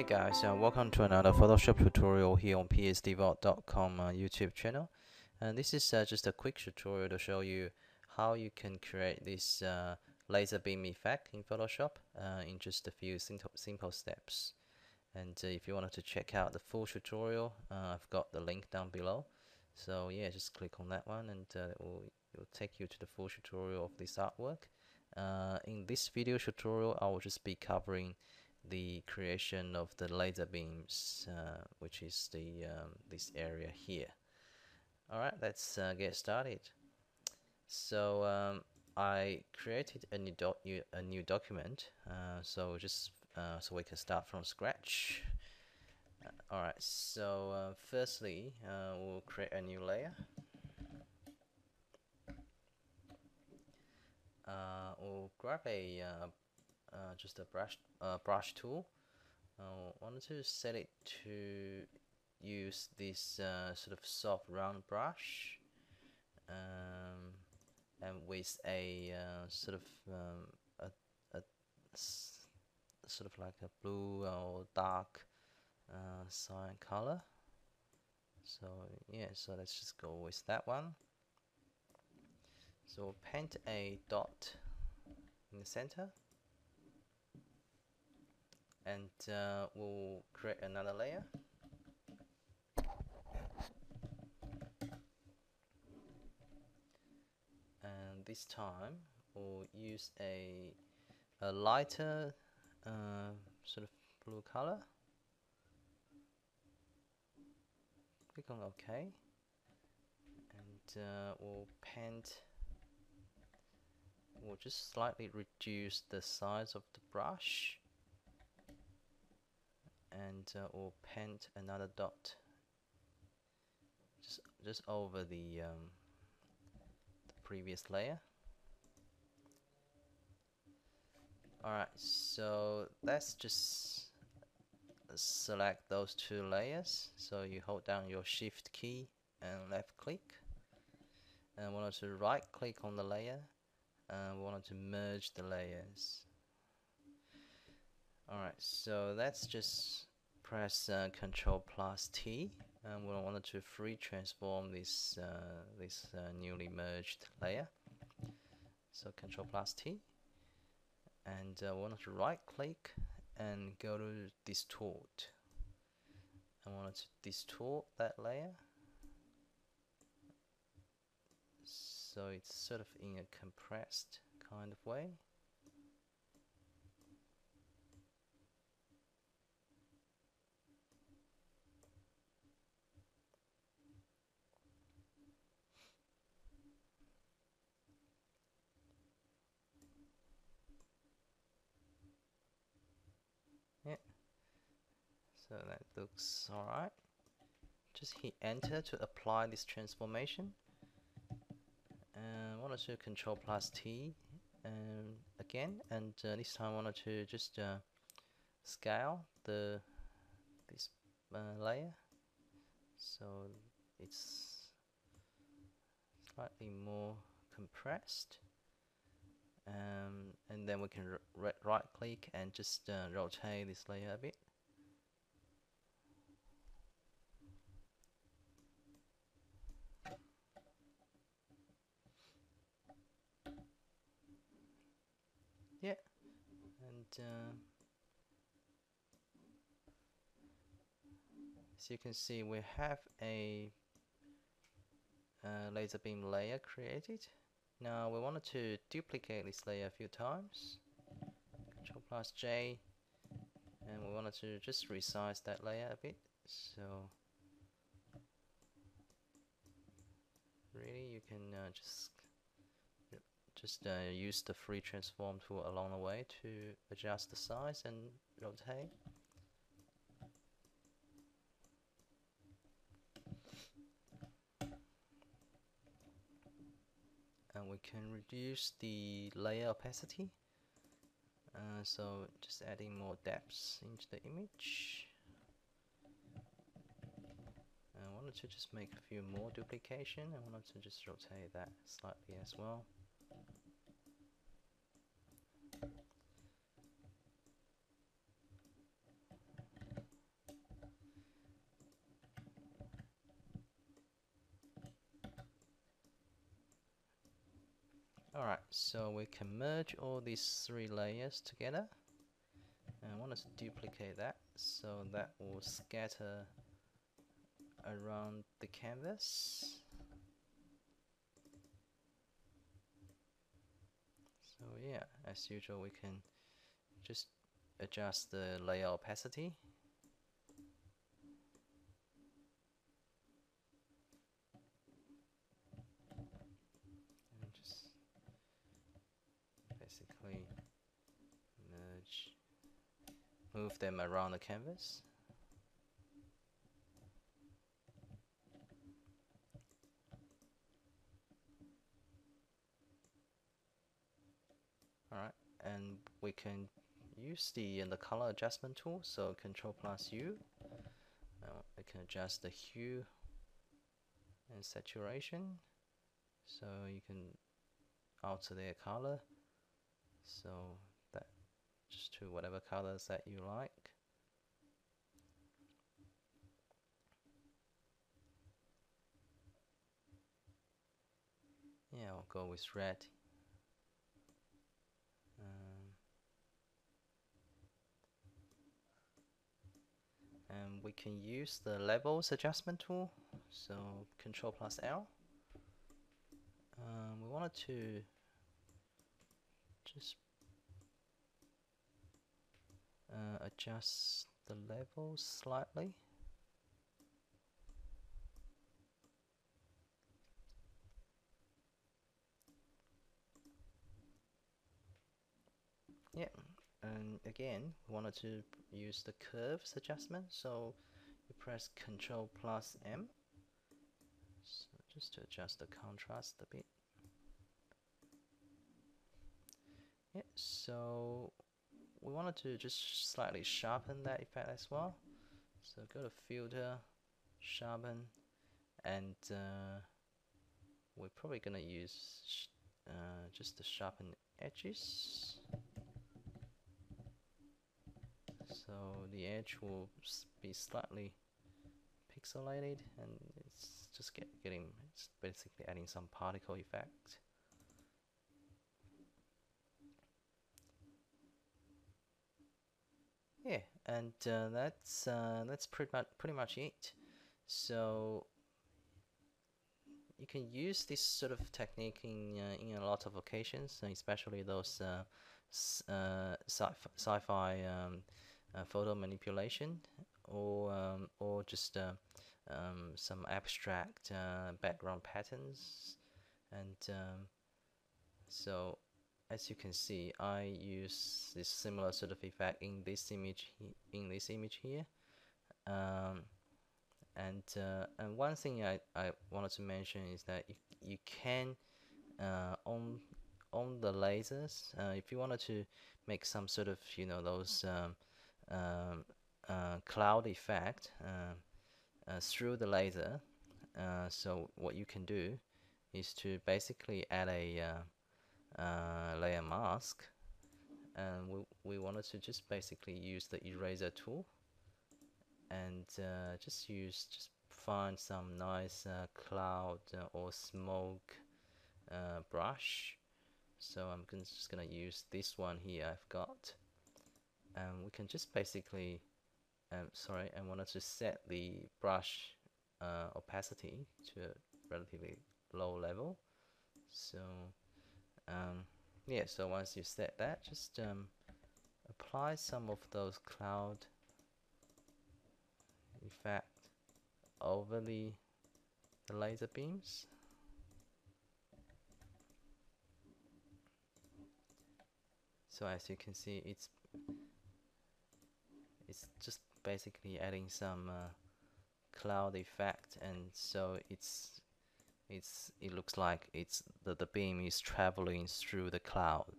Hey guys, uh, welcome to another Photoshop tutorial here on psdvault.com uh, YouTube channel. And this is uh, just a quick tutorial to show you how you can create this uh, laser beam effect in Photoshop uh, in just a few simple, steps. And uh, if you wanted to check out the full tutorial, I've got the link down below. So yeah, just click on that one and it will, it will take you to the full tutorial of this artwork. in this video tutorial, I will just be covering the creation of the laser beams, uh, which is the um, this area here. All right, let's uh, get started. So um, I created a new, doc a new document, uh, so just uh, so we can start from scratch. Uh, all right, so uh, firstly, we'll create a new layer. we'll grab a uh, just a brush uh, brush tool. I uh, wanted to set it to use this uh, sort of soft round brush um, and with a uh, sort of um, a, a sort of like a blue or dark cyan color. So yeah so let's just go with that one. So paint a dot in the center and uh, we'll create another layer. And this time we'll use a, a lighter uh, sort of blue color. Click on OK. And uh, we'll paint we'll just slightly reduce the size of the brush and uh, we'll paint another dot. Just just over the, um, the previous layer. Alright so let's just select those two layers. So you hold down your shift key and left click. And wanted to right click on the layer and we wanted to merge the layers Alright, so let's just press uh, Control plus T and we wanted to free transform this uh, this uh, newly merged layer. So Control plus T and uh, we wanted to right click and go to distort. I wanted to distort that layer so it's sort of in a compressed kind of way. So that looks alright. Just hit enter to apply this transformation. And wanted to control plus T and again. And uh, this time I wanted to just uh, scale the this uh, layer. So it's slightly more compressed. Um, and then we can right click and just uh, rotate this layer a bit yeah. And uh, as you can see we have a uh, laser beam layer created. Now we wanted to duplicate this layer a few times. Control plus J. And we wanted to just resize that layer a bit. So really you can uh, just just uh, use the free transform tool along the way to adjust the size and rotate. And we can reduce the layer opacity. Uh, so just adding more depths into the image. I wanted to just make a few more duplication. I wanted to just rotate that slightly as well. Alright, so we can merge all these three layers together. And I want to duplicate that so that will scatter around the canvas. So yeah, as usual we can just adjust the layer opacity basically merge move them around the canvas? Alright and we can use the, uh, the color adjustment tool so control plus U. I can adjust the hue and saturation. So you can alter their color. So just to whatever colors that you like. Yeah I'll go with red. Um, and we can use the levels adjustment tool so control plus L. Um, we wanted to just uh, adjust the levels slightly. Yeah and again we wanted to use the curves adjustment so you press Ctrl plus M. So just to adjust the contrast a bit. Yeah so we wanted to just slightly sharpen that effect as well. So go to filter sharpen and uh, we're probably gonna use uh, just the sharpen edges. So the edge will be slightly pixelated and it's just get, getting it's basically adding some particle effect yeah and uh, that's uh, that's pretty much pretty much it. So you can use this sort of technique in uh, in a lot of occasions especially those uh, uh, sci-fi um, uh, photo manipulation or um, or just um, some abstract background patterns. And um, so as you can see I use this similar sort of effect in this image in this image here. Um, and uh, and one thing I, I wanted to mention is that you, you can uh, on on the lasers uh, if you wanted to make some sort of you know those um, um, uh, cloud effect uh, uh, through the laser so what you can do is to basically add a uh, layer mask and we, we wanted to just basically use the eraser tool and uh, just use just find some nice uh, cloud or smoke uh, brush. So I'm just gonna use this one here I've got and we can just basically um, sorry I wanted to set the brush uh, opacity to a relatively low level. So um, yeah so once you set that just um, apply some of those cloud effect over the, the laser beams. So as you can see it's it's just basically adding some uh, cloud effect and so it's it's it looks like it's the, the beam is traveling through the cloud.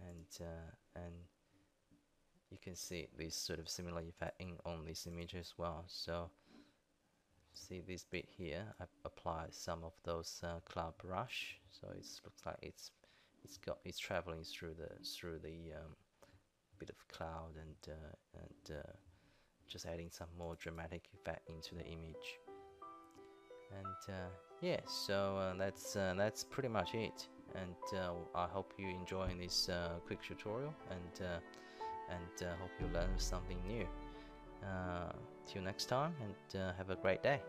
And uh, and you can see this sort of similar effect in on this image as well. So see this bit here? I apply some of those uh, cloud brush. So it looks like it's it's got it's traveling through the through the um, bit of cloud and uh, and uh, just adding some more dramatic effect into the image. And uh, yeah so uh, that's uh, that's pretty much it. And uh, I hope you enjoying this uh, quick tutorial and uh, and hope you learn something new. Till next time and have a great day